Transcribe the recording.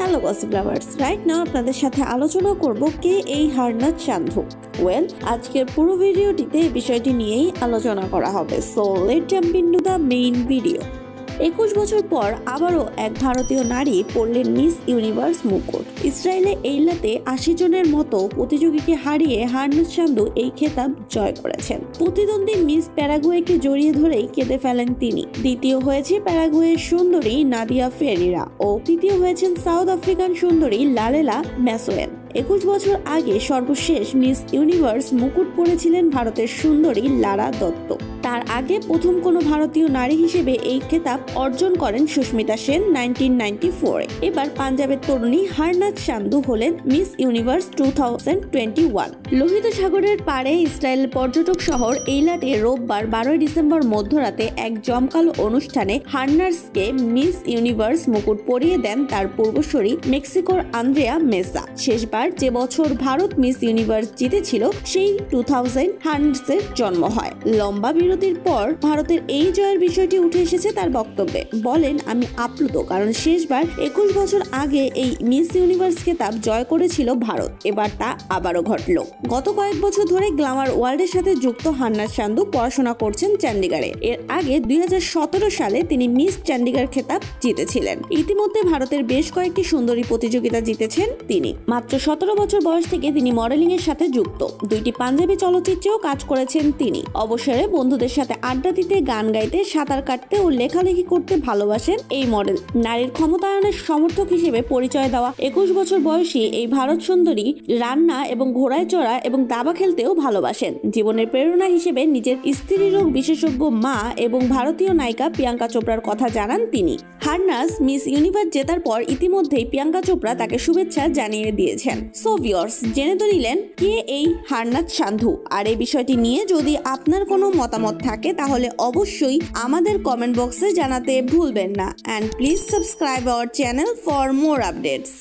Hello gossip lovers right now আপনাদের সাথে আলোচনা করব কে এই হারনাথ সান্ধু? ওয়েল আজকের পুরো ভিডিওটিতে এই বিষয়টি নিয়েই আলোচনা করা হবে। So let jump into the main video একুশ বছর পর আবারও এক ভারতীয় নারী পড়লেন মিস ইউনিভার্স মুকুট। ইসরায়েলে এইলাতে আশি জনের মতো প্রতিযোগীকে হারিয়ে হারনাথ সান্ধু এই খেতাব জয় করেছেন। প্রতিদ্বন্দ্বী মিস প্যারাগুয়েকে জড়িয়ে ধরেই কেঁদে ফেলেন তিনি। দ্বিতীয় হয়েছে প্যারাগুয়ের সুন্দরী নাদিয়া ফেরিরা ও তৃতীয় হয়েছেন সাউথ আফ্রিকান সুন্দরী লালেলা ম্যাসোয়েন একুশ বছর আগে সর্বশেষ মিস ইউনিভার্স মুকুট পরেছিলেন ভারতের সুন্দরী লারা দত্ত। তার আগে প্রথম কোনো ভারতীয় নারী হিসেবে এই খেতাব অর্জন করেন সুস্মিতা সেন নাইনটিন নাইনটি ফোরে। এবার পাঞ্জাবের তরুণী হারনাথ সান্ধু হলেন Miss Universe two thousand twenty one. লোহিত সাগরের পাড়ে ইসরায়েলের পর্যটক শহর এইলাটে রোববার বারোই ডিসেম্বর মধ্যরাতে এক জমকালো অনুষ্ঠানে হার্নার্সকে মিস ইউনিভার্স মুকুট পরিয়ে দেন তার পূর্বসরী মেক্সিকোর আন্দ্রেয়া মেসা। শেষবার যে বছর ভারত মিস ইউনিভার্স জিতেছিল, সেই টু থাউজেন্ড হান্ড্রেডসের জন্ম হয়। লম্বা বিরতির পর ভারতের এই জয়ের বিষয়টি উঠে এসেছে তার বক্তব্যে। বলেন, আমি আপ্লুত, কারণ শেষবার একুশ বছর আগে এই মিস ইউনিভার্স খেতাব জয় করেছিল ভারত। এবার তা আবারও ঘটল। গত কয়েক বছর ধরে গ্লামার ওয়ার্ল্ডের সাথে যুক্ত হান্নার সান্ধু পড়াশোনা করছেন চণ্ডীগড়ে এর আগে দুই হাজার সতেরো সালে তিনি মিস চণ্ডীগড় খেতাব জিতেছিলেন। ইতিমধ্যে ভারতের বেশ কয়েকটি সুন্দরী প্রতিযোগিতা জিতেছেন তিনি। মাত্র সতেরো বছর বয়স থেকে তিনি মডেলিং এর সাথে যুক্ত। দুইটি পাঞ্জাবি চলচ্চিত্রেও কাজ করেছেন তিনি। অবসরে বন্ধুদের সাথে আড্ডা দিতে, গান গাইতে, সাঁতার কাটতে ও লেখালেখি করতে ভালোবাসেন এই মডেল। নারীর ক্ষমতায়নের সমর্থক হিসেবে পরিচয় দেওয়া একুশ বছর বয়সী এই ভারত সুন্দরী রান্না এবং ঘোড়ায় চড়া এবং দাবা খেলতেও ভালোবাসেন। জীবনের প্রেরণা হিসেবে নিজের স্ত্রী রোগ বিশেষজ্ঞ মা এবং ভারতীয় নায়িকা প্রিয়াঙ্কা চোপড়ার কথা জানান তিনি। হারনাস মিস ইউনিভার্স জেতার পর ইতিমধ্যেই প্রিয়াঙ্কা চোপড়া তাকে শুভেচ্ছা জানিয়ে দিয়েছেন। সো ভিওর্স জেনে তো নিলেন কে এই হারনাথ সান্ধু? আর এই বিষয়টি নিয়ে যদি আপনার কোনো মতামত থাকে, তাহলে অবশ্যই আমাদের কমেন্ট বক্সে জানাতে ভুলবেন না। And please subscribe our channel for more updates